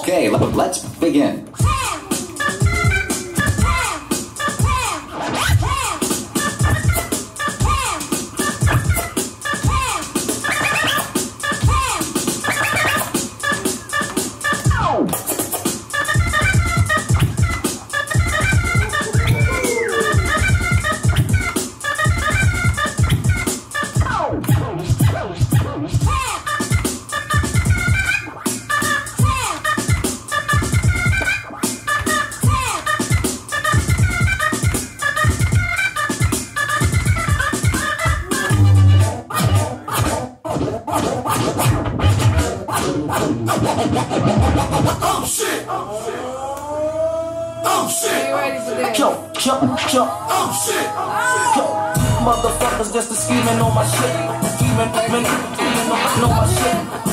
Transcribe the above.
Okay, let's begin. Oh shit! Oh shit! Oh shit! yo. Motherfuckers just scheming on my shit. Scheming, scheming, scheming on my shit.